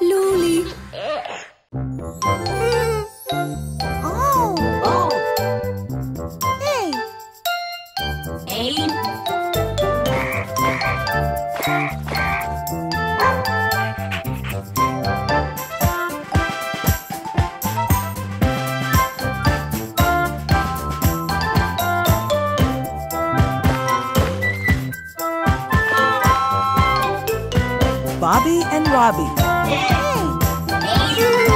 Luli. Oh. Oh. Hey. A. Bobby and Robbie. Oh.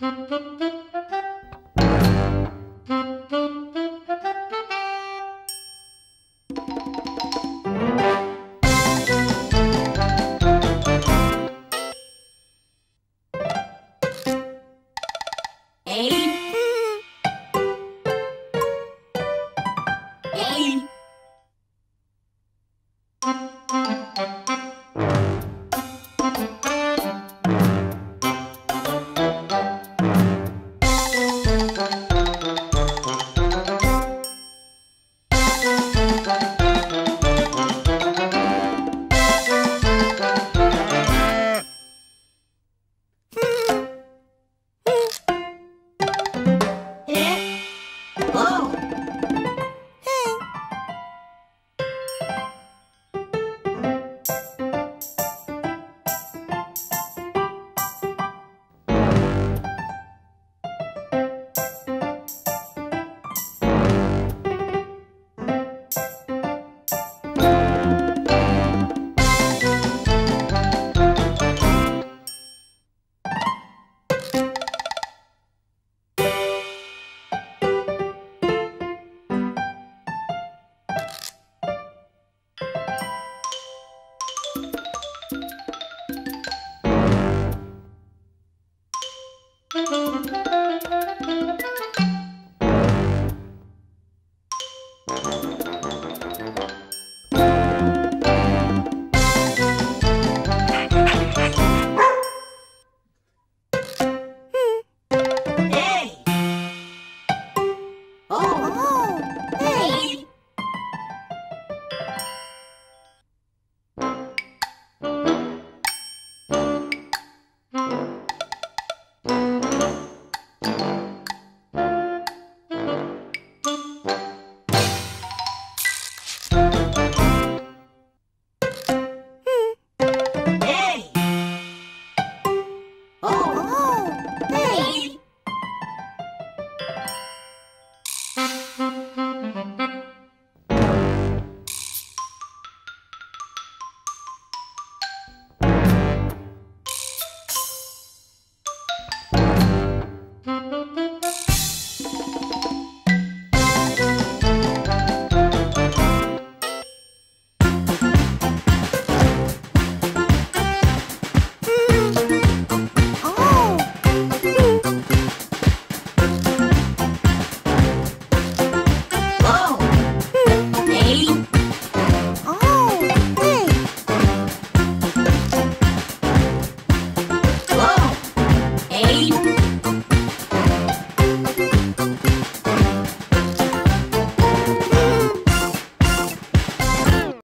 Müzik